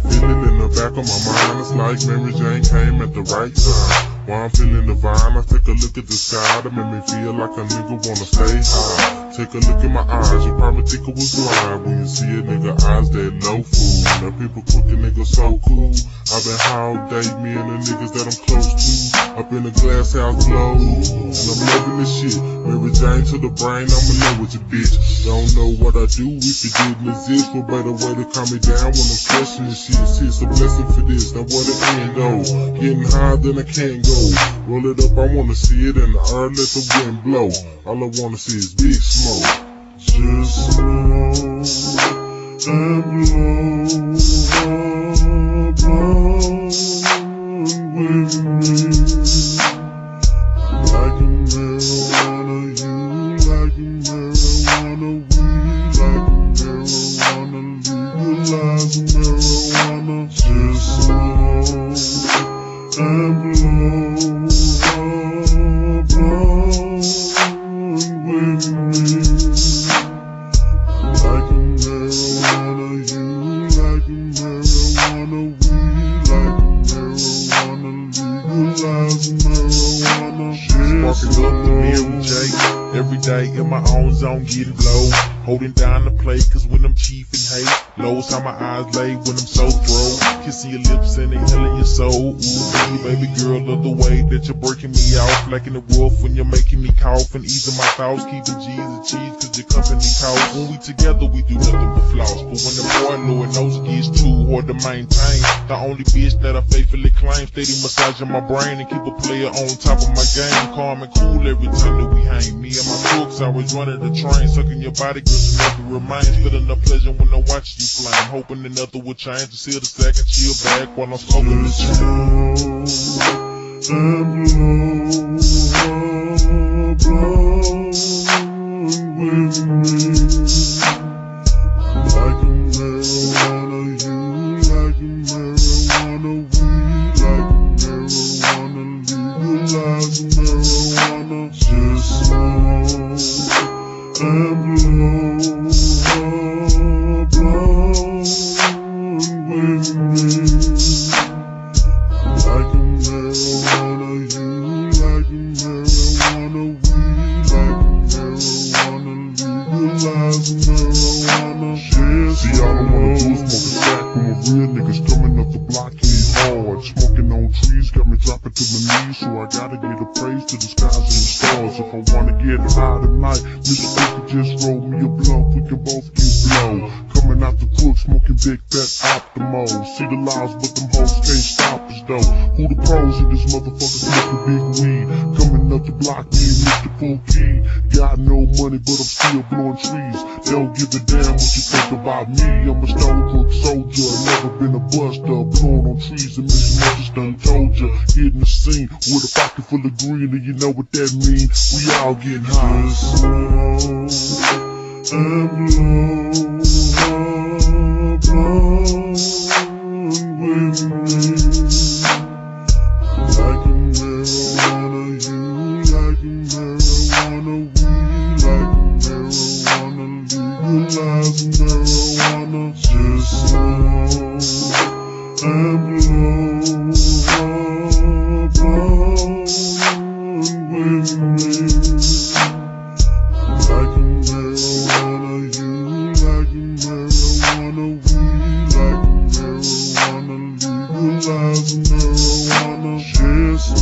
can feel it in the back of my mind. It's like Mary Jane came at the right time. While I'm feeling divine, I take a look at the sky that make me feel like a nigga wanna stay high. Take a look in my eyes, you probably think I was blind when you see a nigga eyes that no fool. Now people cooking niggas so cool. i been high all day, me and the niggas that I'm close to. Up in the glass house glow, and I'm loving this shit. Mary Jane to the brain, I'm in love with your bitch. Don't know what I do if it didn't exist. No better way to calm me down when I'm stressing this shit. See, it's a blessing for this. Now what it end though? Getting high, then I can't go. Roll it up, I wanna see it in the air, let the wind blow. All I wanna see is big smoke. Just blow and blow, Sparking day in my own zone getting blow. Holding down the play, cause when I'm chief and hate, knows how my eyes lay when I'm so throw. Kissing your lips and inhaling your soul. Ooh, baby girl, love the way that you're breaking me off. Like in the wolf when you're making me cough and easing my thoughts. Keeping G's and cheese, cause your company calls. When we together, we do nothing but floss. But when the boy Lord knows it gets too hard to maintain, the only bitch that I faithfully claim, steady massaging my brain and keep a player on top of my game. Calm and cool every time that we hang. Me and my books, was running the train, sucking your body, so nothing remains. Feeling the pleasure when I watch you flame. Hoping nothing will change to seal the second chill back while I'm smoking the chain. And blow, legalize marijuana, just See, I wanna do is smoke a sack when my real niggas coming up the block ain't hard. Smoking on trees got me dropping to my knees, so I gotta give a praise to the skies and the stars. If I wanna get high tonight, Mr. Pookie just roll me a blunt, we can both get blow. Coming out the crook, smoking big fat optimo. See the lies, but them hoes can't stop us though. Who the pros in this motherfucker smoking big weed? Coming up the block, me and Mr. Pookie. Money, but I'm still blowing trees. Don't give a damn what you think about me. I'm a stone crook soldier, never been a buster. Blowing on trees and Miss Mother's done told ya. Hitting the scene with a pocket full of green, and you know what that mean. We all getting high. And and blow, blow with me. Like marijuana, you like marijuana, we like marijuana, legalize marijuana, just